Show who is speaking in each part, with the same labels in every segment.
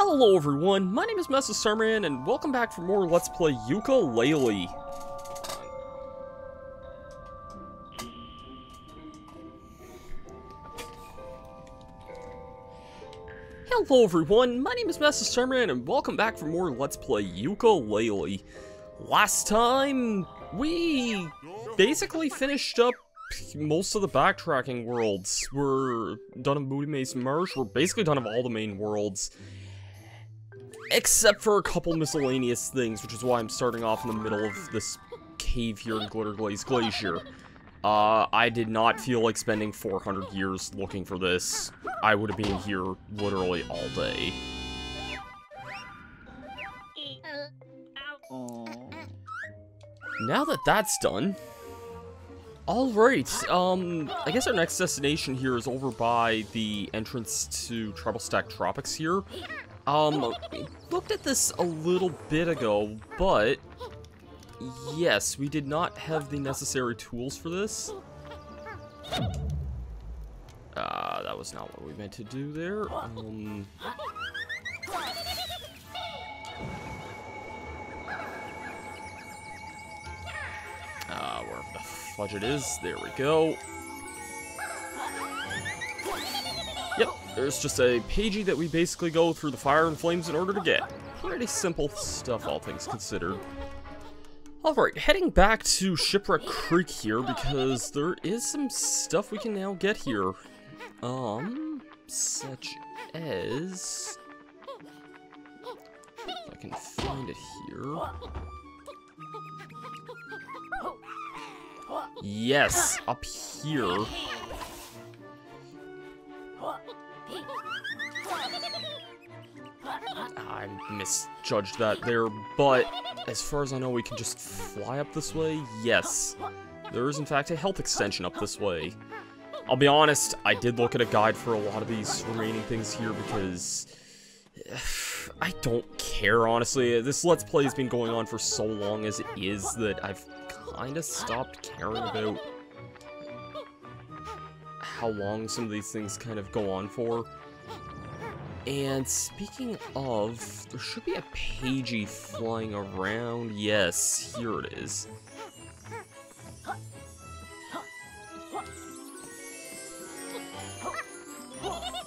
Speaker 1: Hello everyone, my name is Masterstarman, and welcome back for more Let's Play Yooka-Laylee. Hello everyone, my name is Masterstarman, and welcome back for more Let's Play Yooka-Laylee. Last time, we basically finished up most of the backtracking worlds. We're done of Moody Maze Marsh, we're basically done of all the main worlds. Except for a couple miscellaneous things, which is why I'm starting off in the middle of this cave here in Glitterglaze Glacier. Uh, I did not feel like spending 400 years looking for this. I would have been here literally all day. Now that that's done, Alright, um, I guess our next destination here is over by the entrance to Tribalstack Tropics here. Um, looked at this a little bit ago, but yes, we did not have the necessary tools for this. Uh, that was not what we meant to do there. Um... Uh, wherever the fudge it is, there we go. Yep, there's just a Pagie that we basically go through the fire and flames in order to get. Pretty simple stuff, all things considered. Alright, heading back to Shipwreck Creek here, because there is some stuff we can now get here. Um, such as... If I can find it here... Yes, up here. Misjudged that there, but as far as I know, we can just fly up this way? Yes. There is, in fact, a health extension up this way. I'll be honest, I did look at a guide for a lot of these remaining things here because... I don't care, honestly. This Let's Play has been going on for so long as it is that I've kind of stopped caring about how long some of these things kind of go on for. And speaking of, there should be a Pagie flying around. Yes, here it is.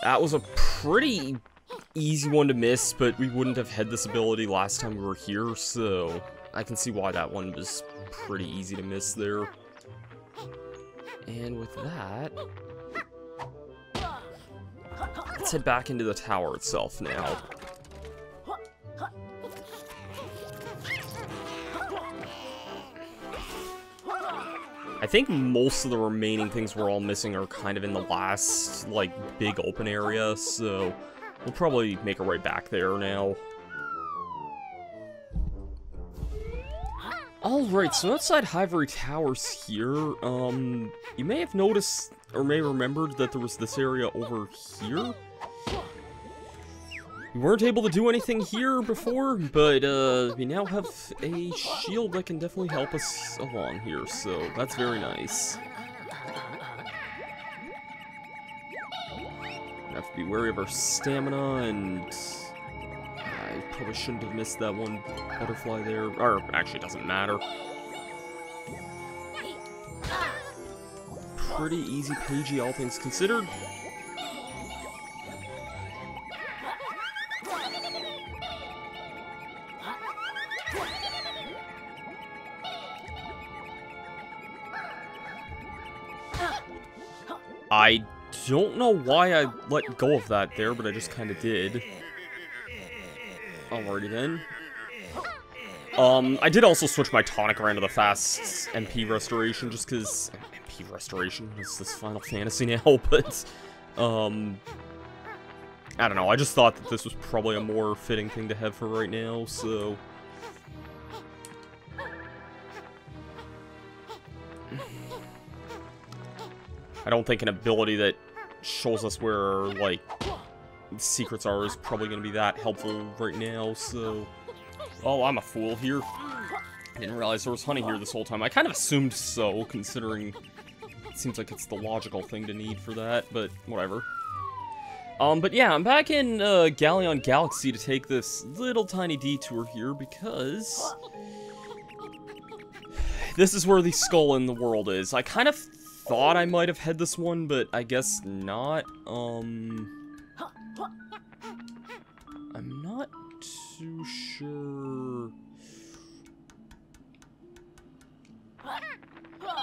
Speaker 1: That was a pretty easy one to miss, but we wouldn't have had this ability last time we were here, so I can see why that one was pretty easy to miss there. And with that, let's head back into the tower itself now. I think most of the remaining things we're all missing are kind of in the last, like, big open area, so we'll probably make our way back there now. Alright, so outside Hivory Towers here, um, you may have noticed, or may remembered that there was this area over here. We weren't able to do anything here before, but, uh, we now have a shield that can definitely help us along here, so that's very nice. Have to be wary of our stamina and I probably shouldn't have missed that one butterfly there. Or, actually, doesn't matter. Pretty easy Pagie, all things considered. I don't know why I let go of that there, but I just kind of did. Alrighty then. Um, I did also switch my tonic around to the fast MP restoration, just because... Restoration? Is this Final Fantasy now? but, um... I don't know, I just thought that this was probably a more fitting thing to have for right now, so... I don't think an ability that shows us where, like, secrets are is probably going to be that helpful right now, so... Oh, I'm a fool here. Didn't realize there was honey here this whole time. I kind of assumed so, considering it seems like it's the logical thing to need for that, but whatever. Um, but yeah, I'm back in uh, Galleon Galaxy to take this little tiny detour here because this is where the skull in the world is. I kind of thought I might have had this one, but I guess not. Um, I'm not too sure.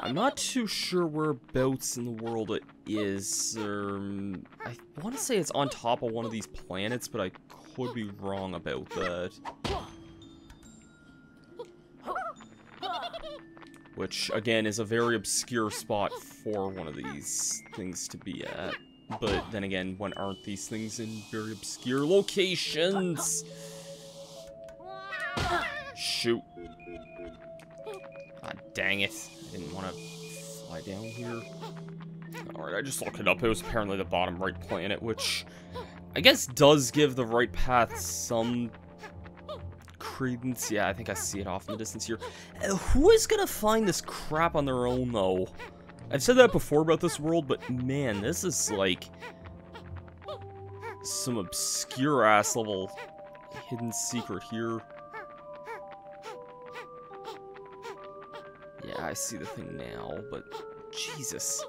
Speaker 1: I'm not too sure whereabouts in the world it is. Um, I want to say it's on top of one of these planets, but I could be wrong about that. Which, again, is a very obscure spot for one of these things to be at. But then again, when aren't these things in very obscure locations? Shoot. Ah, dang it. Didn't want to fly down here. Alright, I just looked it up. It was apparently the bottom right planet, which I guess does give the right path some credence. Yeah, I think I see it off in the distance here. Uh, who is gonna find this crap on their own, though? I've said that before about this world, but man, this is like some obscure-ass level hidden secret here. I see the thing now, but Jesus.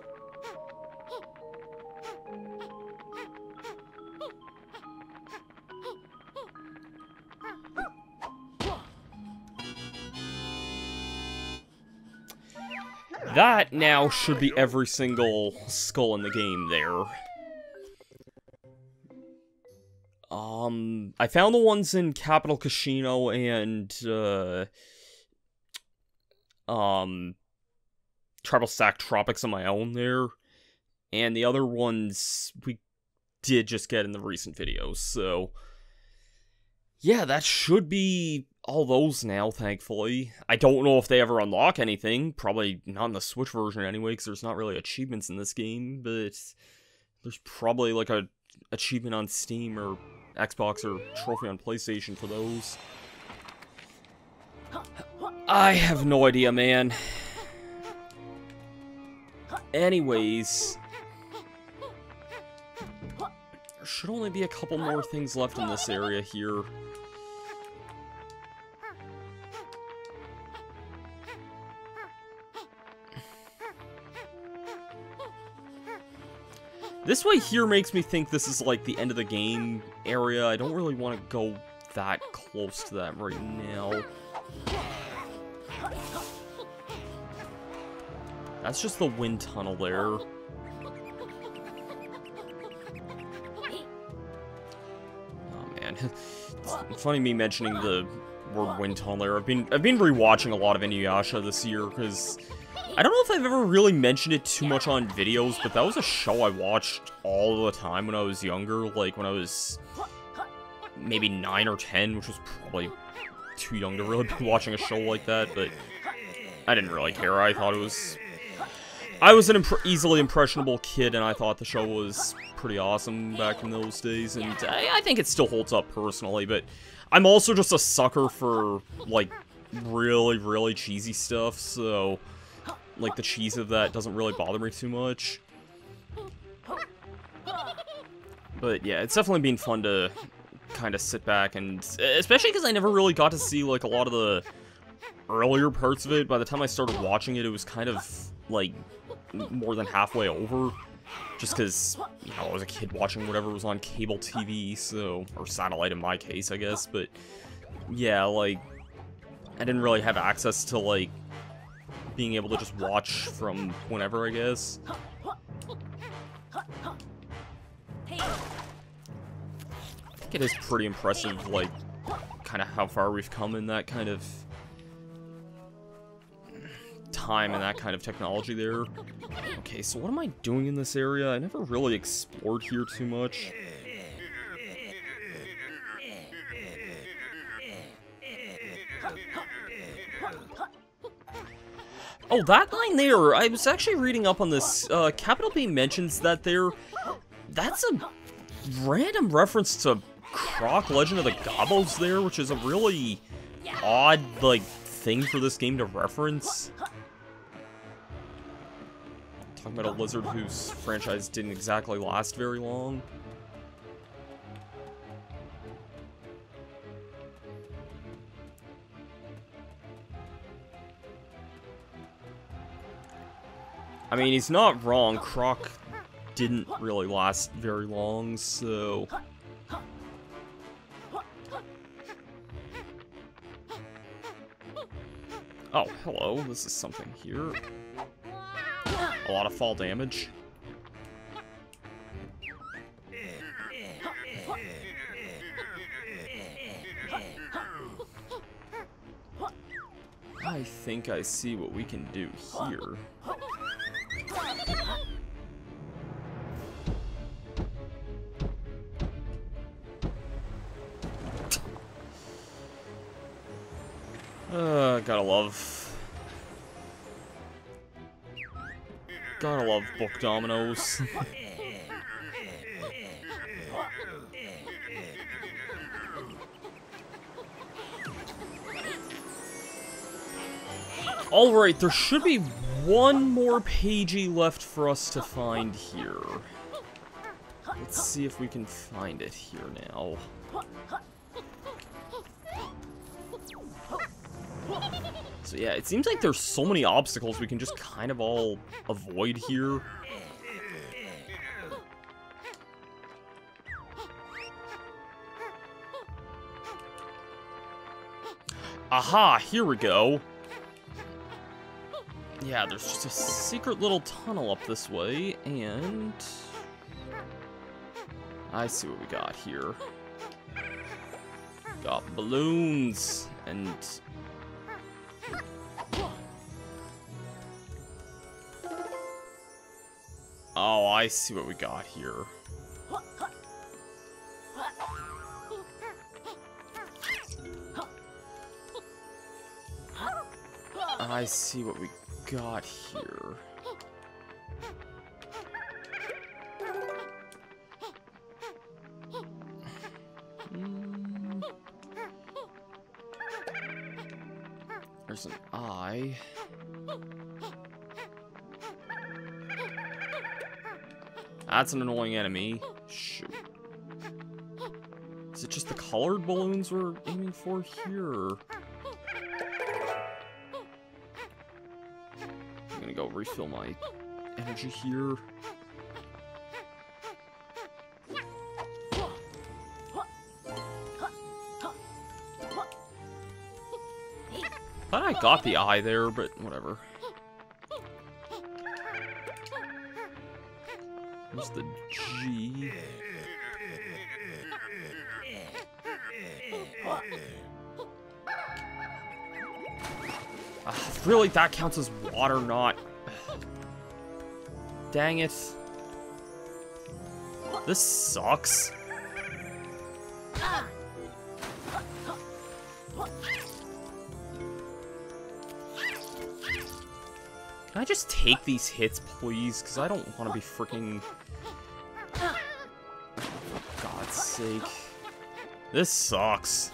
Speaker 1: That now should be every single skull in the game there. Um, I found the ones in Capital Casino and, uh, um, Tribal Stack Tropics on my own there. And the other ones we did just get in the recent videos, so... Yeah, that should be all those now, thankfully. I don't know if they ever unlock anything. Probably not in the Switch version anyway, because there's not really achievements in this game, but there's probably like a achievement on Steam or Xbox or trophy on PlayStation for those. I have no idea, man. Anyways... There should only be a couple more things left in this area here. This way here makes me think this is like the end of the game area. I don't really want to go that close to that right now. That's just the wind tunnel there. Oh man, it's funny me mentioning the word wind tunnel there. I've been I've been rewatching a lot of Inuyasha this year because I don't know if I've ever really mentioned it too much on videos, but that was a show I watched all the time when I was younger, like when I was maybe 9 or 10, which was probably too young to really be watching a show like that, but I didn't really care. I thought it was... I was an imp easily impressionable kid, and I thought the show was pretty awesome back in those days, and I, I think it still holds up personally, but I'm also just a sucker for, like, really, really cheesy stuff, so, like, the cheese of that doesn't really bother me too much. But yeah, it's definitely been fun to kind of sit back and, especially because I never really got to see, like, a lot of the earlier parts of it. By the time I started watching it, it was kind of, like, more than halfway over. Just because, you know, I was a kid watching whatever was on cable TV, so, or satellite in my case, I guess, but, yeah, like, I didn't really have access to, like, being able to just watch from whenever, I guess. I think it is pretty impressive, like, kind of how far we've come in that kind of time and that kind of technology there. Okay, so what am I doing in this area? I never really explored here too much. Oh, that line there, I was actually reading up on this. Uh, Capital B mentions that there... That's a random reference to Croc Legend of the Gobbos there, which is a really odd, like, thing for this game to reference. Talking about a lizard whose franchise didn't exactly last very long. I mean, he's not wrong. Croc didn't really last very long, so... Oh, hello. This is something here. A lot of fall damage. I think I see what we can do here. Uh, gotta love... Gotta love book dominoes. Alright, there should be one more Pagie left for us to find here. Let's see if we can find it here now. So yeah, it seems like there's so many obstacles we can just kind of all avoid here. Aha, here we go. Yeah, there's just a secret little tunnel up this way, and... I see what we got here. Got balloons, and... Oh, I see what we got here. I see what we got here? That's an annoying enemy. Shoot. Is it just the colored balloons we're aiming for here? I'm gonna go refill my energy here. Got the eye there, but whatever. Where's the G? Uh, really, that counts as water, not Dang it. This sucks. Can I just take these hits, please? Because I don't want to be freaking... For God's sake. This sucks.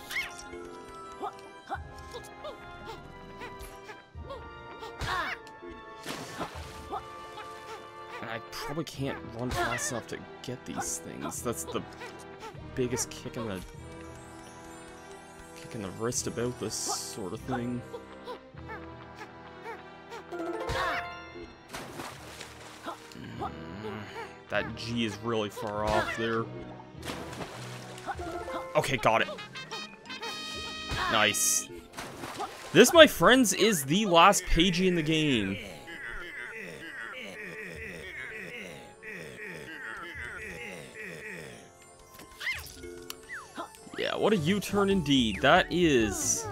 Speaker 1: And I probably can't run fast enough to get these things. That's the biggest kick in the kick in the wrist about this sort of thing. That G is really far off there. Okay, got it. Nice. This, my friends, is the last page in the game. Yeah, what a U-turn indeed. That is...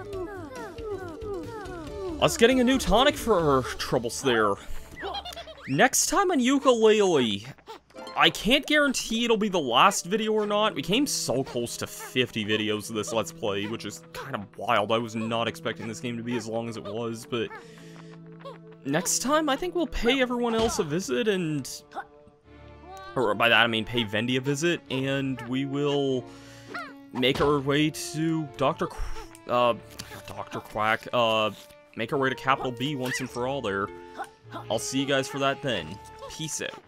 Speaker 1: Us getting a new tonic for our troubles there. Next time on Yooka-Laylee, I can't guarantee it'll be the last video or not. We came so close to 50 videos of this Let's Play, which is kind of wild. I was not expecting this game to be as long as it was, but... Next time, I think we'll pay everyone else a visit and... Or by that I mean pay Vendy a visit, and we will make our way to Dr. Qu uh, Dr. Quack, uh, make our way to Capital B once and for all there. I'll see you guys for that then. Peace out.